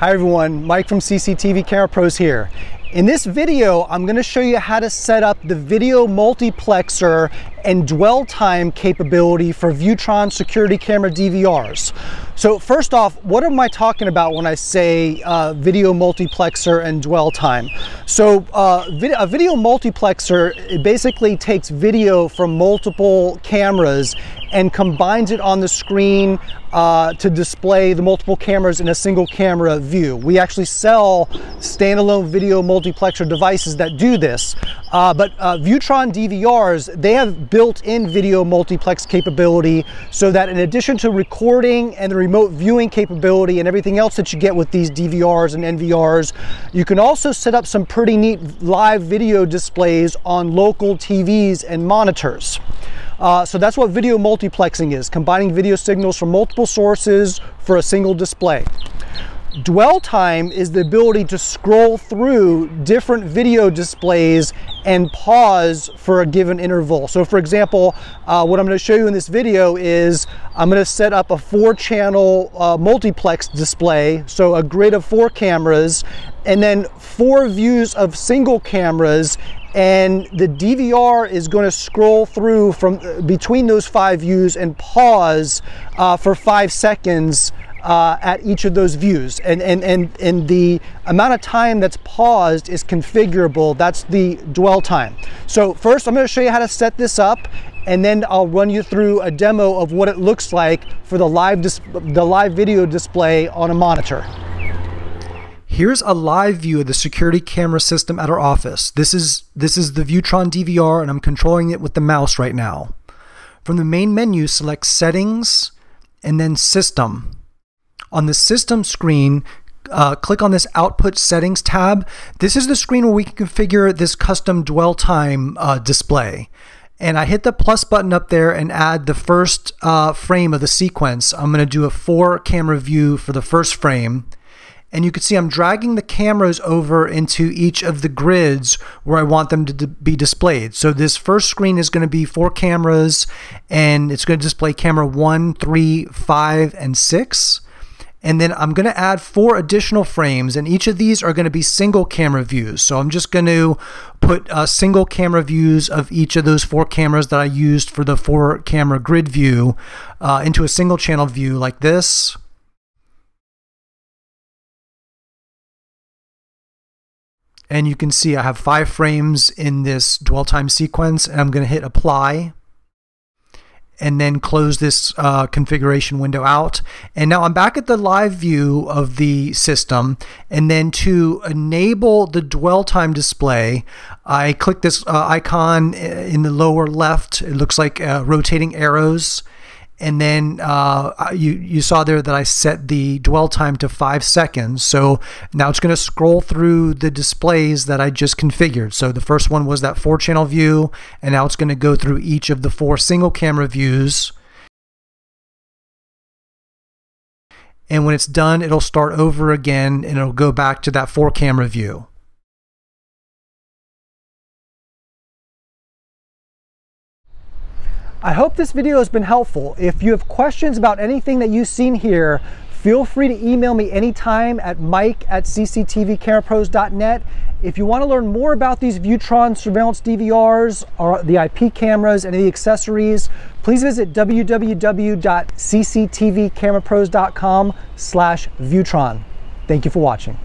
Hi everyone, Mike from CCTV Camera Pros here. In this video, I'm gonna show you how to set up the video multiplexer and dwell time capability for Viewtron security camera DVRs. So first off, what am I talking about when I say uh, video multiplexer and dwell time? So uh, vid a video multiplexer, basically takes video from multiple cameras and combines it on the screen uh, to display the multiple cameras in a single camera view. We actually sell standalone video multiplexer devices that do this. Uh, but uh, Viewtron DVRs, they have built-in video multiplex capability so that in addition to recording and the remote viewing capability and everything else that you get with these DVRs and NVRs, you can also set up some pretty neat live video displays on local TVs and monitors. Uh, so that's what video multiplexing is, combining video signals from multiple sources for a single display. Dwell time is the ability to scroll through different video displays and pause for a given interval. So for example, uh, what I'm gonna show you in this video is I'm gonna set up a four channel uh, multiplex display, so a grid of four cameras, and then four views of single cameras and the DVR is going to scroll through from uh, between those five views and pause uh, for five seconds uh, at each of those views. And, and, and, and the amount of time that's paused is configurable. That's the dwell time. So first I'm gonna show you how to set this up and then I'll run you through a demo of what it looks like for the live, the live video display on a monitor. Here's a live view of the security camera system at our office. This is, this is the Viewtron DVR and I'm controlling it with the mouse right now. From the main menu, select Settings and then System. On the system screen, uh, click on this output settings tab. This is the screen where we can configure this custom dwell time uh, display. And I hit the plus button up there and add the first uh, frame of the sequence. I'm going to do a four camera view for the first frame. And you can see I'm dragging the cameras over into each of the grids where I want them to be displayed. So this first screen is going to be four cameras and it's going to display camera one, three, five, and six. And then I'm going to add four additional frames, and each of these are going to be single camera views. So I'm just going to put uh, single camera views of each of those four cameras that I used for the four camera grid view uh, into a single channel view like this. And you can see I have five frames in this dwell time sequence, and I'm going to hit apply and then close this uh, configuration window out. And now I'm back at the live view of the system. And then to enable the dwell time display, I click this uh, icon in the lower left. It looks like uh, rotating arrows and then uh, you, you saw there that I set the dwell time to five seconds. So now it's going to scroll through the displays that I just configured. So the first one was that four channel view, and now it's going to go through each of the four single camera views. And when it's done, it'll start over again and it'll go back to that four camera view. I hope this video has been helpful. If you have questions about anything that you've seen here, feel free to email me anytime at mike at cctvcamerapros.net. If you want to learn more about these Viewtron surveillance DVRs or the IP cameras and the accessories, please visit www.cctvcamerapros.com slash Viewtron. Thank you for watching.